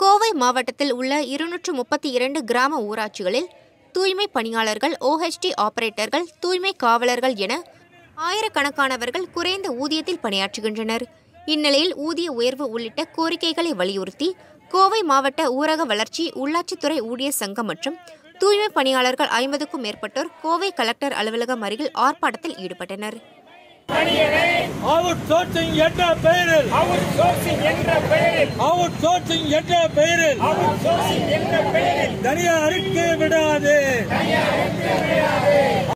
கோவை மாவட்டத்தில் உள்ள இருநூற்று முப்பத்தி இரண்டு கிராம ஊராட்சிகளில் தூய்மை பணியாளர்கள் ஓஹெச்டி ஆபரேட்டர்கள் தூய்மை காவலர்கள் என ஆயிரக்கணக்கானவர்கள் குறைந்த ஊதியத்தில் பணியாற்றுகின்றனர். இந்நிலையில் ஊதிய உயர்வு உள்ளிட்ட கோரிக்கைகளை வலியுறுத்தி கோவை மாவட்ட ஊரக வளர்ச்சி உள்ளாட்சித்துறை ஊழியர் சங்கம் மற்றும் தூய்மை பணியாளர்கள் ஐம்பதுக்கும் மேற்பட்டோர் கோவை கலெக்டர் அலுவலகம் அருகில் ஆர்ப்பாட்டத்தில் ஈடுபட்டனர். அவுட் சோர்சிங் என்ற பெயரில். அவுட் சோர்சிங் என்ற பெயரில். அவுட் சோர்சிங் என்ற பெயரில். அவுட் சோர்சிங் என்ற பெயரில். தனியாருக்கு விடாது.